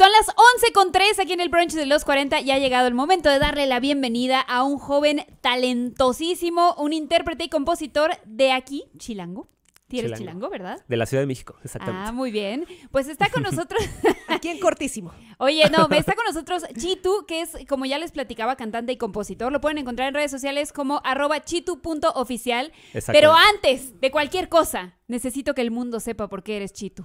Son las 11 con 3 aquí en el brunch de los 40 y ha llegado el momento de darle la bienvenida a un joven talentosísimo, un intérprete y compositor de aquí, Chilango. Tienes Chilango. Chilango, ¿verdad? De la Ciudad de México, exactamente. Ah, muy bien. Pues está con nosotros. Aquí en cortísimo. Oye, no, está con nosotros Chitu, que es, como ya les platicaba, cantante y compositor. Lo pueden encontrar en redes sociales como arroba chitu.oficial. Pero antes de cualquier cosa, necesito que el mundo sepa por qué eres Chitu.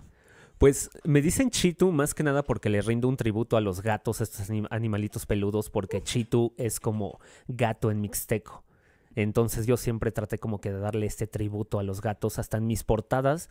Pues me dicen Chitu más que nada porque le rindo un tributo a los gatos, estos anim- animalitos peludos, porque Chitu es como gato en mixteco. Entonces yo siempre traté como que de darle este tributo a los gatos. Hasta en mis portadas,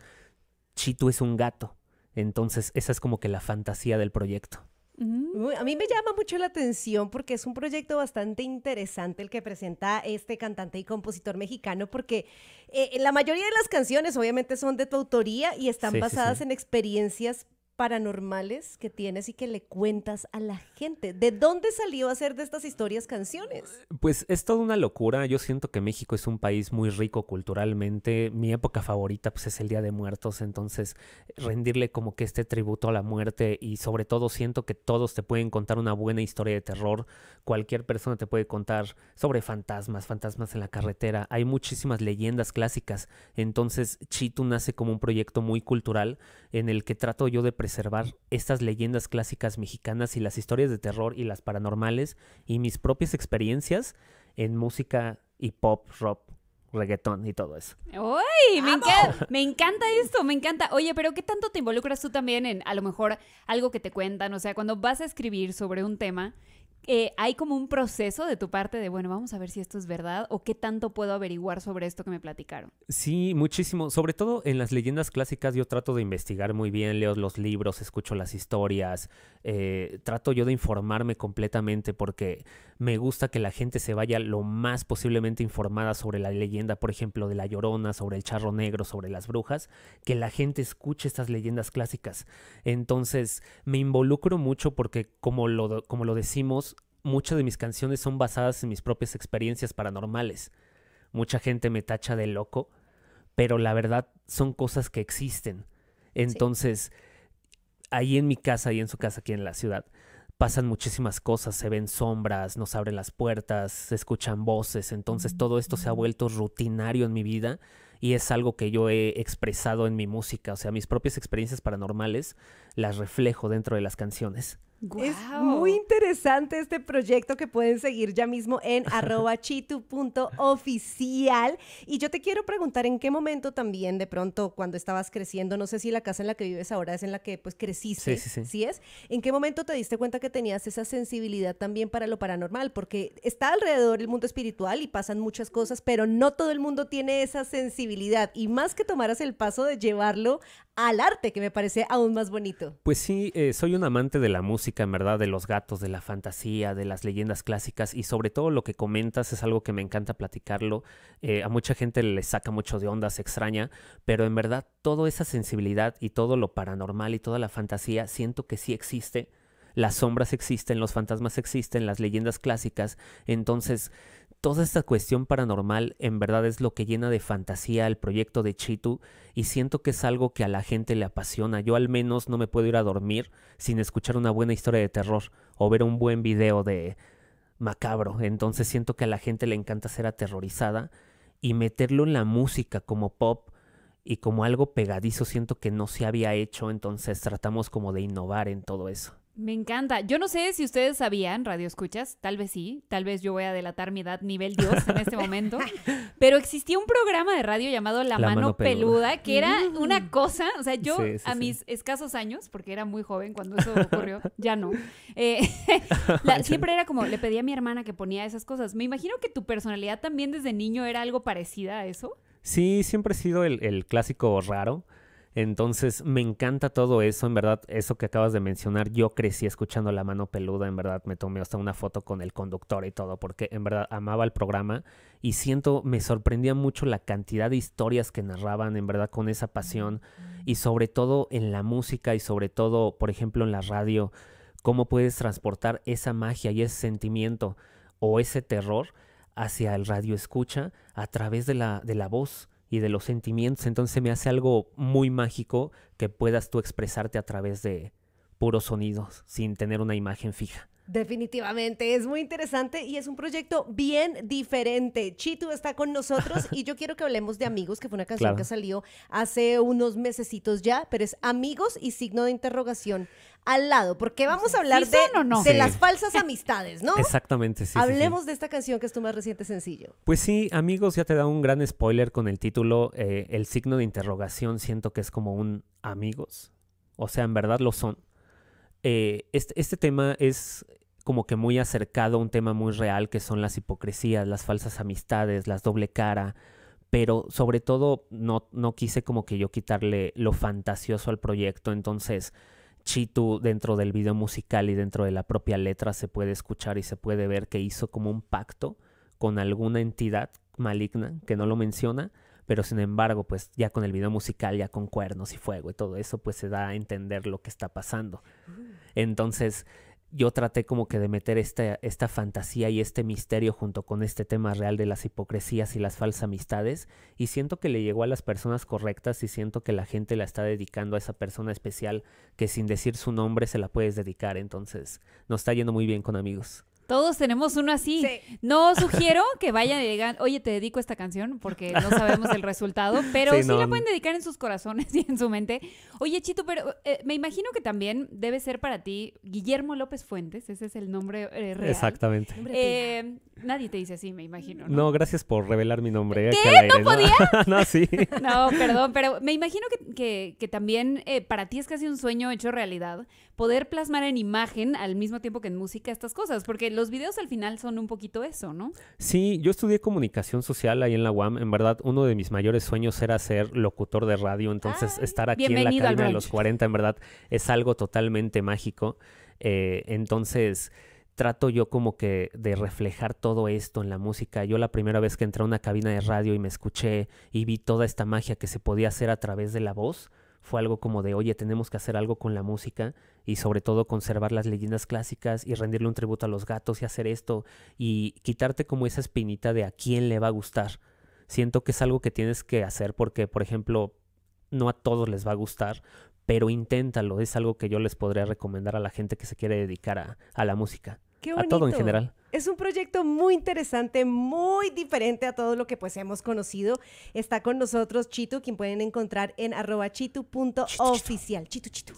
Chitu es un gato. Entonces esa es como que la fantasía del proyecto. A mí me llama mucho la atención porque es un proyecto bastante interesante el que presenta este cantante y compositor mexicano porque eh, la mayoría de las canciones obviamente son de tu autoría y están Sí, sí, basadas sí. en experiencias paranormales que tienes y que le cuentas a la gente. ¿De dónde salió a hacer de estas historias canciones? Pues es toda una locura. Yo siento que México es un país muy rico culturalmente. Mi época favorita pues es el Día de Muertos, entonces rendirle como que este tributo a la muerte y sobre todo siento que todos te pueden contar una buena historia de terror. Cualquier persona te puede contar sobre fantasmas, fantasmas en la carretera. Hay muchísimas leyendas clásicas. Entonces Chitu nace como un proyecto muy cultural en el que trato yo de preservar estas leyendas clásicas mexicanas y las historias de terror y las paranormales y mis propias experiencias en música y pop, rock, reggaetón y todo eso. ¡Uy! Me, enca- me encanta esto, me encanta. Oye, pero ¿qué tanto te involucras tú también en a lo mejor algo que te cuentan? O sea, cuando vas a escribir sobre un tema, eh, ¿hay como un proceso de tu parte de, bueno, vamos a ver si esto es verdad o qué tanto puedo averiguar sobre esto que me platicaron? Sí, muchísimo. Sobre todo en las leyendas clásicas yo trato de investigar muy bien, leo los libros, escucho las historias, eh, trato yo de informarme completamente porque me gusta que la gente se vaya lo más posiblemente informada sobre la leyenda, por ejemplo, de la Llorona, sobre el Charro Negro, sobre las brujas, que la gente escuche estas leyendas clásicas. Entonces me involucro mucho porque como lo, como lo decimos, muchas de mis canciones son basadas en mis propias experiencias paranormales. Mucha gente me tacha de loco, pero la verdad son cosas que existen. Entonces, ahí en mi casa y en su casa aquí en la ciudad, pasan muchísimas cosas, se ven sombras, nos abren las puertas, se escuchan voces, entonces todo esto se ha vuelto rutinario en mi vida y es algo que yo he expresado en mi música, o sea, mis propias experiencias paranormales las reflejo dentro de las canciones. Es muy interesante este proyecto que pueden seguir ya mismo en arroba chitu.oficial. Y yo te quiero preguntar en qué momento también, de pronto, cuando estabas creciendo, no sé si la casa en la que vives ahora es en la que pues creciste, Sí, sí, sí. es? ¿En qué momento te diste cuenta que tenías esa sensibilidad también para lo paranormal? Porque está alrededor el mundo espiritual y pasan muchas cosas, pero no todo el mundo tiene esa sensibilidad. Y más que tomaras el paso de llevarlo al arte, que me parece aún más bonito. Pues sí, eh, soy un amante de la música, en verdad, de los gatos, de la fantasía, de las leyendas clásicas y sobre todo lo que comentas es algo que me encanta platicarlo. Eh, a mucha gente le saca mucho de onda, se extraña, pero en verdad toda esa sensibilidad y todo lo paranormal y toda la fantasía siento que sí existe. Las sombras existen, los fantasmas existen, las leyendas clásicas. Entonces, toda esta cuestión paranormal en verdad es lo que llena de fantasía el proyecto de Chitu y siento que es algo que a la gente le apasiona. Yo al menos no me puedo ir a dormir sin escuchar una buena historia de terror o ver un buen video de macabro. Entonces siento que a la gente le encanta ser aterrorizada y meterlo en la música como pop y como algo pegadizo siento que no se había hecho, entonces tratamos como de innovar en todo eso. Me encanta. Yo no sé si ustedes sabían, radio escuchas, tal vez sí, tal vez yo voy a delatar mi edad nivel Dios en este momento, pero existía un programa de radio llamado La, La mano, Mano peluda, Peluda. que era una cosa, o sea, yo Sí, sí, a sí. mis escasos años, porque era muy joven cuando eso ocurrió, ya no, eh, la- siempre era como, le pedí a mi hermana que ponía esas cosas. Me imagino que tu personalidad también desde niño era algo parecida a eso. Sí, siempre he sido el, el clásico raro. Entonces me encanta todo eso, en verdad, eso que acabas de mencionar, yo crecí escuchando La Mano Peluda, en verdad me tomé hasta una foto con el conductor y todo, porque en verdad amaba el programa y siento, me sorprendía mucho la cantidad de historias que narraban, en verdad, con esa pasión y sobre todo en la música y sobre todo, por ejemplo, en la radio, cómo puedes transportar esa magia y ese sentimiento o ese terror hacia el radio escucha a través de la, de la voz y de los sentimientos. Entonces me hace algo muy mágico que puedas tú expresarte a través de, puros sonidos, sin tener una imagen fija. Definitivamente, es muy interesante y es un proyecto bien diferente. Chitu está con nosotros y yo quiero que hablemos de Amigos, que fue una canción Claro. que salió hace unos mesecitos ya, pero es Amigos y signo de interrogación al lado, porque vamos a hablar ¿sí de, no? de Sí. las falsas amistades, ¿no? Exactamente, sí, sí, sí. Hablemos de esta canción que es tu más reciente sencillo. Pues sí, amigos, ya te da un gran spoiler con el título. eh, el signo de interrogación siento que es como un amigos. O sea, en verdad lo son. Eh, este, este tema es como que muy acercado a un tema muy real que son las hipocresías, las falsas amistades, las doble cara. Pero sobre todo no, no quise como que yo quitarle lo fantasioso al proyecto. Entonces, Chitu dentro del video musical y dentro de la propia letra se puede escuchar y se puede ver que hizo como un pacto con alguna entidad maligna que no lo menciona, pero sin embargo, pues ya con el video musical, ya con cuernos y fuego y todo eso, pues se da a entender lo que está pasando. Entonces, yo traté como que de meter esta, esta fantasía y este misterio junto con este tema real de las hipocresías y las falsas amistades y siento que le llegó a las personas correctas y siento que la gente la está dedicando a esa persona especial que sin decir su nombre se la puedes dedicar. Entonces, nos está yendo muy bien con amigos. Todos tenemos uno así. Sí. No sugiero que vayan y digan, oye, te dedico esta canción, porque no sabemos el resultado, pero Sí, sí, no, la pueden dedicar en sus corazones y en su mente. Oye, Chito, pero eh, me imagino que también debe ser para ti Guillermo López Fuentes, ese es el nombre eh, real. Exactamente. Eh, nadie te dice así, me imagino. ¿no? No, gracias por revelar mi nombre. ¿Qué? aire, ¿No podía? no, sí. No, perdón, pero me imagino que, que- que también eh, para ti es casi un sueño hecho realidad poder plasmar en imagen al mismo tiempo que en música estas cosas, porque los videos al final son un poquito eso, ¿no? Sí, yo estudié comunicación social ahí en la UAM. En verdad, uno de mis mayores sueños era ser locutor de radio. Entonces, Ay, estar aquí en la cabina de los 40, en verdad, es algo totalmente mágico. Eh, entonces, trato yo como que de reflejar todo esto en la música. Yo la primera vez que entré a una cabina de radio y me escuché y vi toda esta magia que se podía hacer a través de la voz, fue algo como de, oye, tenemos que hacer algo con la música y sobre todo conservar las leyendas clásicas y rendirle un tributo a los gatos y hacer esto y quitarte como esa espinita de a quién le va a gustar. Siento que es algo que tienes que hacer porque, por ejemplo, no a todos les va a gustar, pero inténtalo. Es algo que yo les podría recomendar a la gente que se quiere dedicar a, a la música. Qué A todo en general. Es un proyecto muy interesante, muy diferente a todo lo que pues hemos conocido. Está con nosotros Chitu, quien pueden encontrar en arroba chitu.oficial. Chitu, chitu.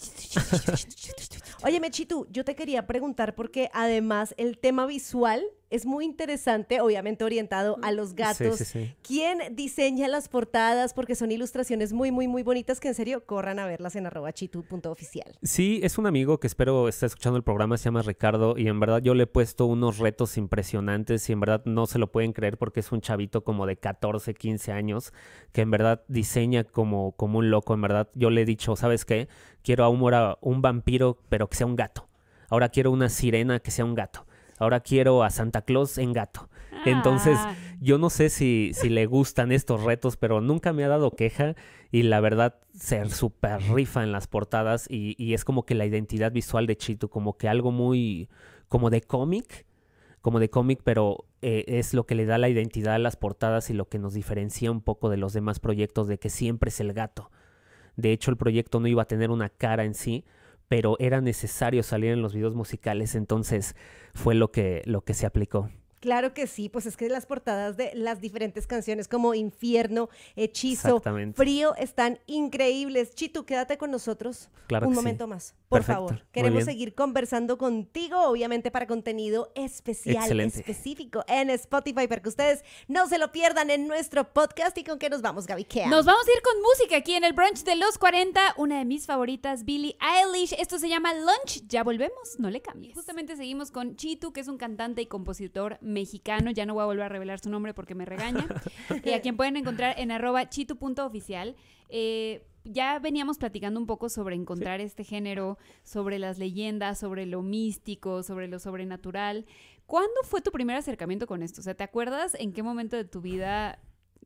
Óyeme, Chitu, yo te quería preguntar porque además el tema visual es muy interesante, obviamente orientado a los gatos. Sí, sí, sí. ¿Quién diseña las portadas? Porque son ilustraciones muy, muy, muy bonitas que en serio corran a verlas en arroba chitu.oficial. Sí, es un amigo que espero esté escuchando el programa, se llama Ricardo, y en verdad yo le he puesto unos retos impresionantes y en verdad no se lo pueden creer porque es un chavito como de 14, 15 años que en verdad diseña como, como un loco, en verdad yo le he dicho, ¿sabes qué? Quiero ahora un vampiro, pero que sea un gato. Ahora quiero una sirena que sea un gato. Ahora quiero a Santa Claus en gato. Entonces, Ah, yo no sé si, si le gustan estos retos, pero nunca me ha dado queja y la verdad se super rifa en las portadas y, y es como que la identidad visual de Chito, como que algo muy, como de cómic, como de cómic, pero eh, es lo que le da la identidad a las portadas y lo que nos diferencia un poco de los demás proyectos de que siempre es el gato. De hecho, el proyecto no iba a tener una cara en sí, pero era necesario salir en los videos musicales, entonces fue lo que, lo que se aplicó. Claro que sí, pues es que las portadas de las diferentes canciones como Infierno, Hechizo. Frío están increíbles. Chitu, quédate con nosotros Claro un sí. momento más, por Perfecto, favor. Queremos seguir conversando contigo, obviamente para contenido especial, Excelente. específico en Spotify para que ustedes no se lo pierdan en nuestro podcast. ¿Y con qué nos vamos, Gaby? ¿Qué Nos vamos a ir con música aquí en el brunch de los 40, una de mis favoritas, Billie Eilish. Esto se llama Lunch. Ya volvemos, no le cambies. Justamente seguimos con Chitu, que es un cantante y compositor mexicano. Ya no voy a volver a revelar su nombre porque me regaña. y a quien pueden encontrar en arroba chitu.oficial. Eh, ya veníamos platicando un poco sobre encontrar este género, sobre las leyendas, sobre lo místico, sobre lo sobrenatural. ¿Cuándo fue tu primer acercamiento con esto? O sea, ¿te acuerdas en qué momento de tu vida,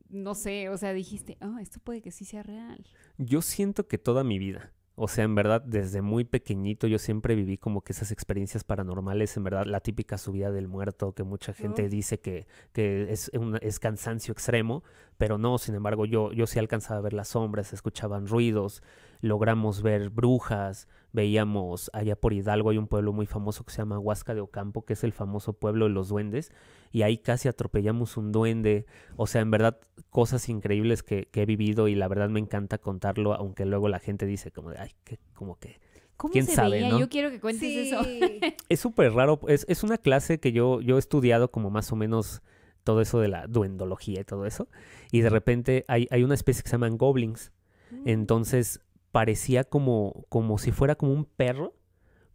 no sé, o sea, dijiste, oh, esto puede que sí sea real? Yo siento que toda mi vida, o sea, en verdad, desde muy pequeñito yo siempre viví como que esas experiencias paranormales, en verdad, la típica subida del muerto que mucha gente dice que, que es, una- es cansancio extremo, pero no, sin embargo, yo, yo sí alcanzaba a ver las sombras, se escuchaban ruidos. Logramos ver brujas, veíamos allá por Hidalgo hay un pueblo muy famoso que se llama Huasca de Ocampo, que es el famoso pueblo de los duendes, y ahí casi atropellamos un duende, o sea, en verdad cosas increíbles que, que he vivido y la verdad me encanta contarlo, aunque luego la gente dice como de, ay, que, como que... ¿Cómo ¿Quién se sabe, veía? no? Yo quiero que cuentes eso. Es súper raro, es, es una clase que yo, yo he estudiado como más o menos todo eso de la duendología y todo eso, y de repente hay, hay una especie que se llaman goblins, Mm. entonces parecía como, como si fuera como un perro,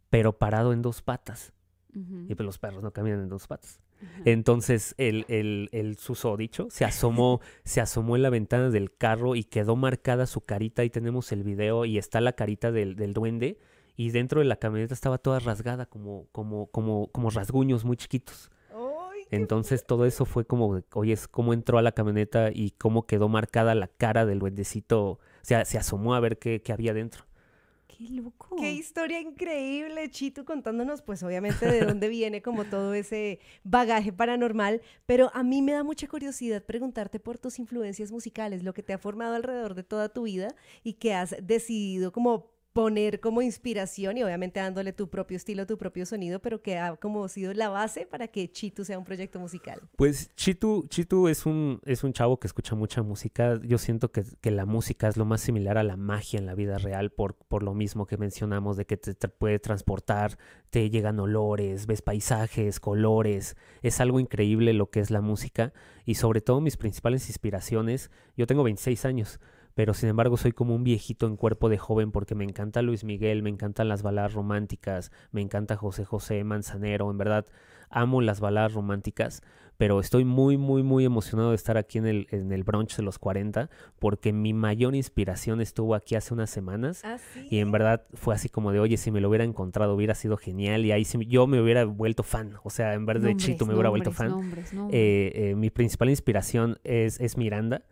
pero parado en dos patas. Y pues los perros no caminan en dos patas. Entonces el, el, el susodicho se asomó, se asomó en la ventana del carro y quedó marcada su carita. Ahí tenemos el video y está la carita del, del duende. Y dentro de la camioneta estaba toda rasgada, como, como, como, como rasguños muy chiquitos. Entonces todo eso fue como, oye, es cómo entró a la camioneta y cómo quedó marcada la cara del duendecito. Se asomó a ver qué, qué había dentro. Qué loco. Qué historia increíble, Chito, contándonos, pues obviamente de dónde viene como todo ese bagaje paranormal, pero a mí me da mucha curiosidad preguntarte por tus influencias musicales, lo que te ha formado alrededor de toda tu vida y que has decidido como poner como inspiración y obviamente dándole tu propio estilo, tu propio sonido, pero que ha como sido la base para que Chito sea un proyecto musical. Pues Chitu, Chitu es un, es un chavo que escucha mucha música. Yo siento que, que la música es lo más similar a la magia en la vida real por, por lo mismo que mencionamos de que te, te puede transportar, te llegan olores, ves paisajes, colores. Es algo increíble lo que es la música y sobre todo mis principales inspiraciones. Yo tengo 26 años. Pero sin embargo soy como un viejito en cuerpo de joven porque me encanta Luis Miguel, me encantan las baladas románticas, me encanta José José Manzanero, en verdad amo las baladas románticas, pero estoy muy, muy, muy emocionado de estar aquí en el, en el brunch de los 40 porque mi mayor inspiración estuvo aquí hace unas semanas ¿Ah, y en verdad fue así como de, oye, si me lo hubiera encontrado hubiera sido genial y ahí sí, yo me hubiera vuelto fan, o sea, en vez de Nombres, Chito me hubiera vuelto fan. nombres. Eh, eh, mi principal inspiración es, es Miranda.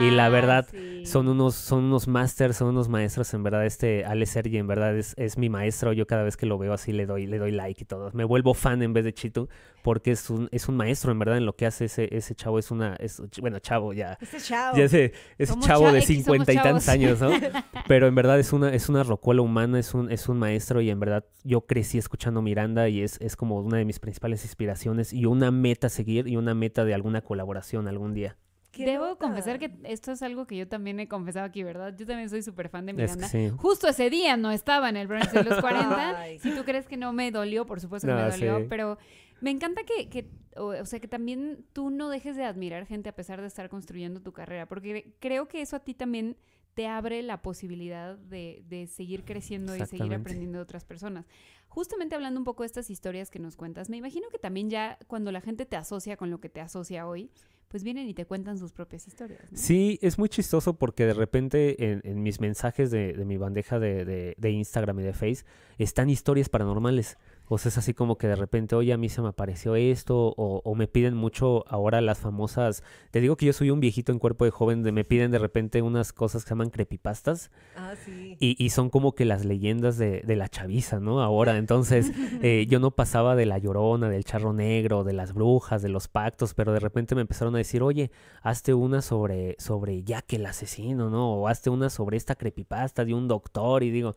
Y la verdad, sí. Son unos, son unos masters, son unos maestros, en verdad, este Ale Sergi, en verdad, es, es mi maestro. Yo cada vez que lo veo así le doy, le doy like y todo. Me vuelvo fan en vez de Chito, porque es un, es un maestro, en verdad, en lo que hace ese, ese chavo. Es una, es, bueno, chavo, ya. ese chavo. Ya ese, ese Somos chavo cha- de cincuenta y tantos años. ¿no? Pero en verdad es una, es una rocuela humana, es un, es un maestro y en verdad yo crecí escuchando Miranda y es, es como una de mis principales inspiraciones y una meta a seguir y una meta de alguna colaboración algún día. Qué Debo confesar que esto es algo que yo también he confesado aquí, ¿verdad? Yo también soy súper fan de Es que Miranda. sí. Justo ese día no estaba en el brunch de los 40. Ay. si tú crees que no me dolió, por supuesto que No, me dolió, sí. pero me encanta que, que o, o sea, que también tú no dejes de admirar gente a pesar de estar construyendo tu carrera, porque creo que eso a ti también te abre la posibilidad de, de seguir creciendo y seguir aprendiendo de otras personas. Justamente hablando un poco de estas historias que nos cuentas, me imagino que también ya cuando la gente te asocia con lo que te asocia hoy, pues vienen y te cuentan sus propias historias. ¿no? Sí, es muy chistoso porque de repente en, en mis mensajes de, de mi bandeja de, de- de Instagram y de Face están historias paranormales. O sea, es así como que de repente, oye, a mí se me apareció esto, o, o me piden mucho ahora las famosas. Te digo que yo soy un viejito en cuerpo de joven, de me piden de repente unas cosas que se llaman creepypastas, Ah, sí. y, y son como que las leyendas de, de la chaviza, ¿no? Ahora, entonces, eh, yo no pasaba de la llorona, del charro negro, de las brujas, de los pactos, pero de repente me empezaron a decir, oye, hazte una sobre, sobre Jack el asesino, ¿no? O hazte una sobre esta creepypasta de un doctor, y digo.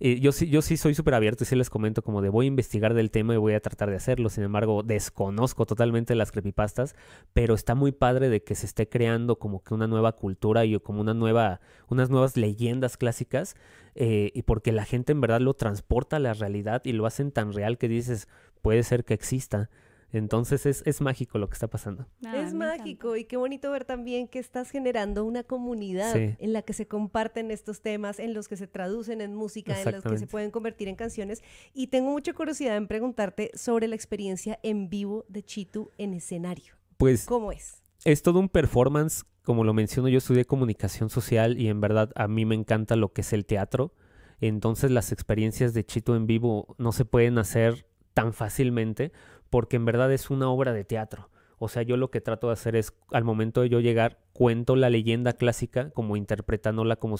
Yo sí, yo sí soy súper abierto y sí les comento como de voy a investigar del tema y voy a tratar de hacerlo. Sin embargo, desconozco totalmente las creepypastas, pero está muy padre de que se esté creando como que una nueva cultura y como una nueva, unas nuevas leyendas clásicas eh, y porque la gente en verdad lo transporta a la realidad y lo hacen tan real que dices, puede ser que exista. Entonces es, es mágico lo que está pasando. Ah, es mágico y qué bonito ver también que estás generando una comunidad Sí. en la que se comparten estos temas, en los que se traducen en música, en los que se pueden convertir en canciones. Y tengo mucha curiosidad en preguntarte sobre la experiencia en vivo de Chitu en escenario. Pues ¿Cómo es? es todo un performance, como lo menciono, yo estudié comunicación social y en verdad a mí me encanta lo que es el teatro. Entonces las experiencias de Chito en vivo no se pueden hacer tan fácilmente porque en verdad es una obra de teatro. O sea, yo lo que trato de hacer es, al momento de yo llegar, cuento la leyenda clásica como interpretándola como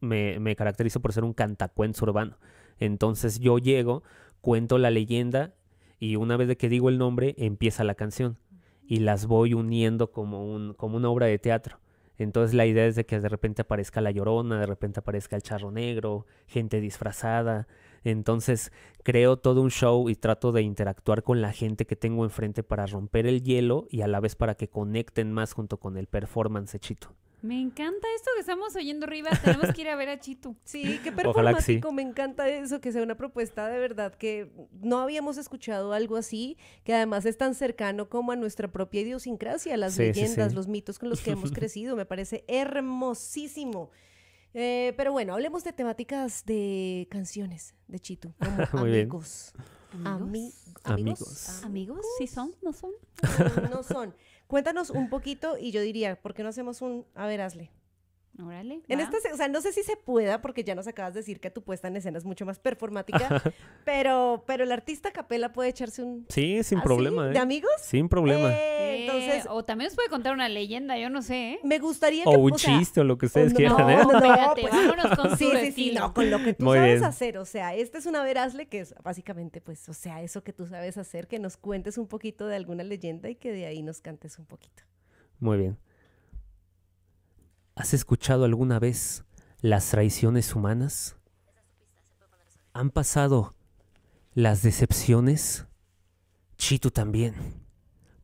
me, caracterizo por ser un cantacuentos urbano. Entonces yo llego, cuento la leyenda y una vez de que digo el nombre, empieza la canción y las voy uniendo como, un, como una obra de teatro. Entonces la idea es de que de repente aparezca la llorona, de repente aparezca el charro negro, gente disfrazada. Entonces creo todo un show y trato de interactuar con la gente que tengo enfrente para romper el hielo y a la vez para que conecten más junto con el performance Chito. Me encanta esto que estamos oyendo arriba. Tenemos que ir a ver a Chito. Sí, qué sí. performático. Me encanta eso, que sea una propuesta de verdad que no habíamos escuchado algo así, que además es tan cercano como a nuestra propia idiosincrasia, las Sí, sí, leyendas, sí. los mitos con los que hemos crecido. Me parece hermosísimo. Eh, pero bueno, hablemos de temáticas de canciones de Chito, como Muy bien. amigos. ¿Amigos? Ami- Amigos. ¿Amigos? ¿Sí son? ¿No son? No, no son. Cuéntanos un poquito y yo diría, ¿por qué no hacemos un, a ver, hazle? Órale. En esta, se- o sea, no sé si se pueda, porque ya nos acabas de decir que tu puesta en escena es mucho más performática, pero, pero el artista capela puede echarse un... Sí, sin ¿Ah, problema, sí? ¿eh? ¿De amigos? Sin problema. Eh, Eh, entonces, o también nos puede contar una leyenda, yo no sé, ¿eh? me gustaría que... o un o sea, chiste o lo que ustedes no, quieran, ¿eh? no, no, Espérate, pues- vámonos con Sí, su sí, sí, no, con lo que tú Muy sabes bien. hacer, o sea, esta es una verazle que es básicamente, pues, o sea, eso que tú sabes hacer, que nos cuentes un poquito de alguna leyenda y que de ahí nos cantes un poquito. Muy bien. ¿Has escuchado alguna vez las traiciones humanas? ¿Han pasado las decepciones? Chito también.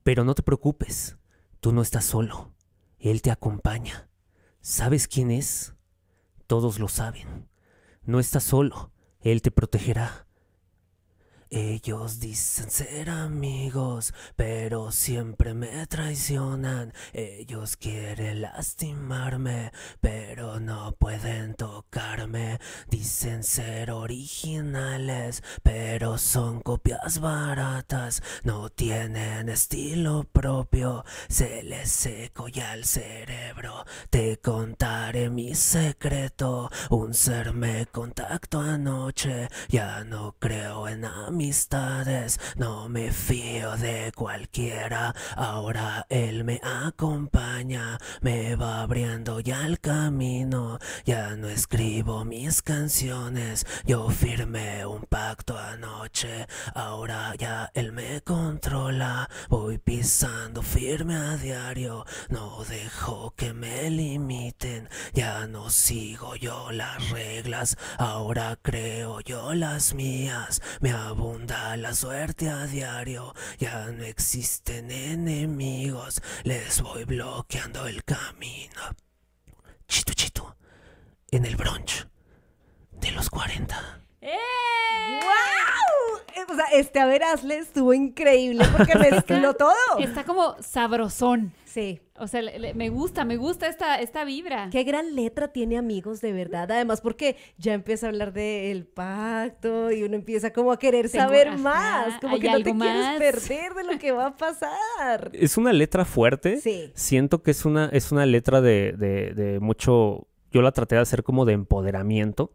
Pero no te preocupes, tú no estás solo. Él te acompaña. ¿Sabes quién es? Todos lo saben. No estás solo, Él te protegerá. Ellos dicen ser amigos, pero siempre me traicionan. Ellos quieren lastimarme, pero no pueden tocarme. Dicen ser originales, pero son copias baratas. No tienen estilo propio, se les seco ya el cerebro. Te contaré mi secreto. Un ser me contactó anoche, ya no creo en amistades, no me fío de cualquiera. Ahora él me acompaña, me va abriendo ya el camino. Ya no escribo mis canciones, yo firmé un pacto anoche. Ahora ya él me controla, voy pisando firme a diario. No dejo que me limiten, ya no sigo yo las reglas. Ahora creo yo las mías, me la suerte a diario. Ya no existen enemigos, les voy bloqueando el camino. Chito, chito, en el brunch de los 40. ¡Eh! ¡Wow! O sea, este a ver, hazle estuvo increíble porque mezcló todo. Está como sabrosón. Sí. O sea, le- le- me gusta, me gusta esta, esta vibra. Qué gran letra tiene amigos, de verdad. Además, porque ya empieza a hablar del pacto y uno empieza como a querer Tengo- saber ajá, más. Como que no te más. quieres perder de lo que va a pasar. Es una letra fuerte. Sí. Siento que es una, es una letra de, de- de mucho. Yo la traté de hacer como de empoderamiento.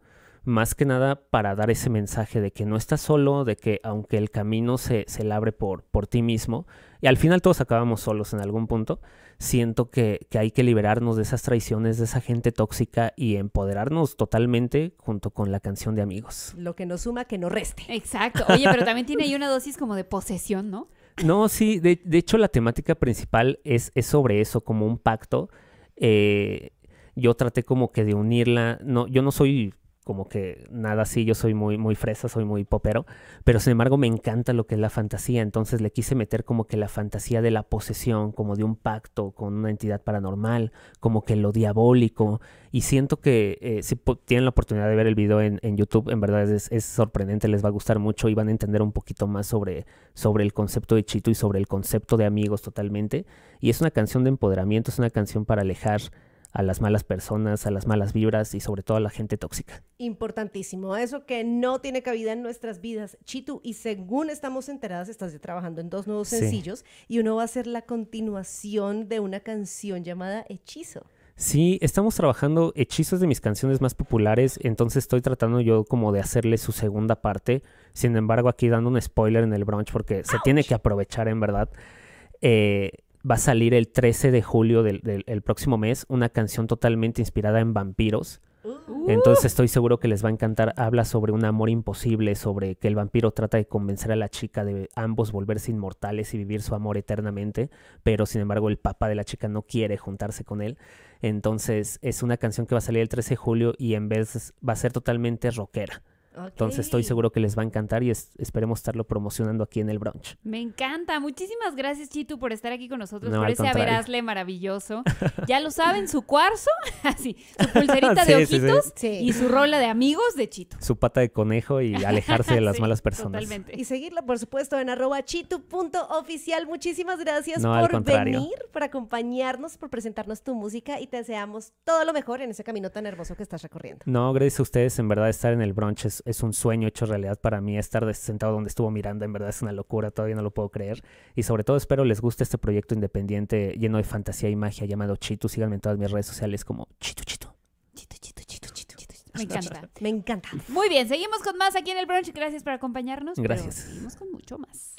Más que nada para dar ese mensaje de que no estás solo, de que aunque el camino se, se labre por, por ti mismo, y al final todos acabamos solos en algún punto, siento que, que hay que liberarnos de esas traiciones, de esa gente tóxica y empoderarnos totalmente junto con la canción de amigos. Lo que no suma, que no reste. Exacto. Oye, pero también tiene ahí una dosis como de posesión, ¿no? No, sí, de, de hecho la temática principal es, es sobre eso, como un pacto. Eh, yo traté como que de unirla. No, yo no soy como que nada así, yo soy muy, muy fresa, soy muy popero, pero sin embargo me encanta lo que es la fantasía, entonces le quise meter como que la fantasía de la posesión, como de un pacto con una entidad paranormal, como que lo diabólico, y siento que eh, si tienen la oportunidad de ver el video en, en YouTube, en verdad es, es sorprendente, les va a gustar mucho y van a entender un poquito más sobre, sobre el concepto de Chito y sobre el concepto de amigos totalmente, y es una canción de empoderamiento, es una canción para alejar a las malas personas, a las malas vibras y sobre todo a la gente tóxica. Importantísimo. Eso que no tiene cabida en nuestras vidas. Chitu, y según estamos enteradas, estás ya trabajando en dos nuevos Sí. sencillos y uno va a ser la continuación de una canción llamada Hechizo. Sí, estamos trabajando hechizos de mis canciones más populares, entonces estoy tratando yo como de hacerle su segunda parte. Sin embargo, aquí dando un spoiler en el brunch porque se tiene que aprovechar en verdad. Eh, va a salir el 13 de julio del, del- el próximo mes una canción totalmente inspirada en vampiros, Entonces estoy seguro que les va a encantar. Habla sobre un amor imposible, sobre que el vampiro trata de convencer a la chica de ambos volverse inmortales y vivir su amor eternamente, pero sin embargo el papá de la chica no quiere juntarse con él. Entonces es una canción que va a salir el 13 de julio y en vez va a ser totalmente rockera. Entonces estoy seguro que les va a encantar y es- esperemos estarlo promocionando aquí en el brunch. Me encanta. Muchísimas gracias, Chitu, por estar aquí con nosotros, No, por ese contrario. averasle maravilloso. Ya lo saben, su cuarzo, así, su pulserita de Sí, sí, sí. ojitos Sí. y su rola de amigos de Chitu. Su pata de conejo y alejarse de las Sí, malas personas. Totalmente. Y seguirla, por supuesto, en arroba chitu.oficial. Muchísimas gracias No, por venir, por acompañarnos, por presentarnos tu música y te deseamos todo lo mejor en ese camino tan hermoso que estás recorriendo. No, gracias a ustedes. En verdad, estar en el brunch es, es un sueño hecho realidad para mí. Estar sentado donde estuvo Miranda, en verdad es una locura. Todavía no lo puedo creer. Y sobre todo, espero les guste este proyecto independiente lleno de fantasía y magia llamado Chitu. Síganme en todas mis redes sociales como Chitu Chitu. Chitu, chitu, chitu, chitu, chitu. Me encanta. Me encanta. Muy bien, seguimos con más aquí en el brunch. Gracias por acompañarnos. pero Gracias. seguimos con mucho más.